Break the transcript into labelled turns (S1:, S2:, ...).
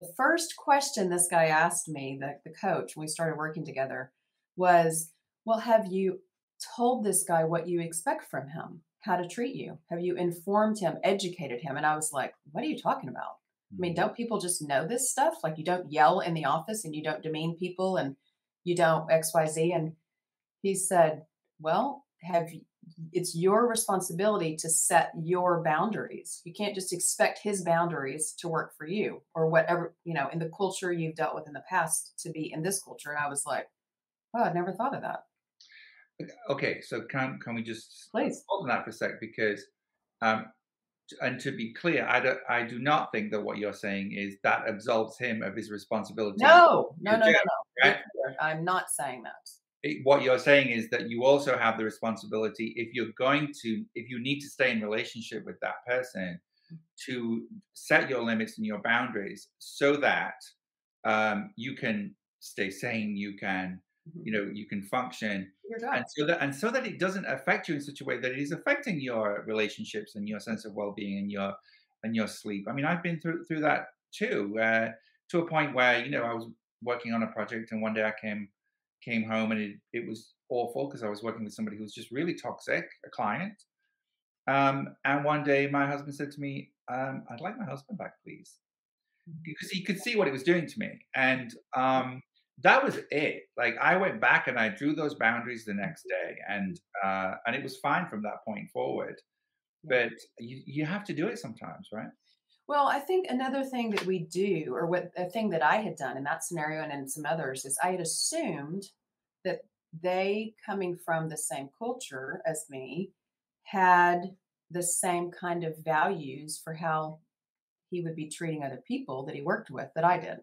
S1: The first question this guy asked me, the, the coach, when we started working together, was, Well, have you told this guy what you expect from him, how to treat you? Have you informed him, educated him? And I was like, What are you talking about? I mean,
S2: Mm-hmm.
S1: don't people just know this stuff? Like, you don't yell in the office and you don't demean people and you don't XYZ. And he said, Well, have you, it's your responsibility to set your boundaries. You can't just expect his boundaries to work for you or whatever, you know, in the culture you've dealt with in the past to be in this culture. And I was like, Oh, I'd never thought of that.
S2: Okay, so can can we just
S1: Please.
S2: hold on that for a sec because, um, and to be clear, I do, I do not think that what you're saying is that absolves him of his responsibility.
S1: No, no, no, no, no.
S2: right?
S1: I'm not saying that.
S2: It- what you're saying is that you also have the responsibility if you're going to if you need to stay in relationship with that person to set your limits and your boundaries so that um, you can stay sane you can
S1: Mhm.
S2: you know you can function. And so that and so that it doesn't affect you in such a way that it is affecting your relationships and your sense of well-being and your and your sleep. I mean i've been through through that too uh, to a point where you know i was working on a project and one day i came came home and it, it was awful because i was working with somebody who was just really toxic a client. Um, and one day my husband said to me um, i'd like my husband back please. Because he could see what it was doing to me. And um, that was it. Like i went back and i drew those boundaries the next day and uh, and it was fine from that point forward. But you, you have to do it sometimes right
S1: Well, I think another thing that we do, or what a thing that I had done in that scenario and in some others, is I had assumed that they, coming from the same culture as me, had the same kind of values for how he would be treating other people that he worked with that I did.